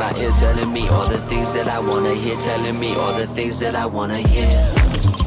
my ear telling me all the things that I wanna hear, telling me all the things that I wanna hear.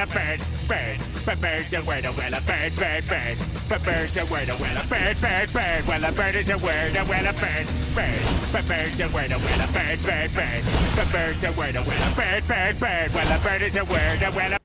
Well a bird, bird, but bird the word a well a bird, bird, bird, but bird the word a well a bird, bird, bird, well a bird is a word a well a bird, bird, but bird the word a well a bird, bird, bird, but bird the word a well a bird, bird, bird, well a bird is a word a well a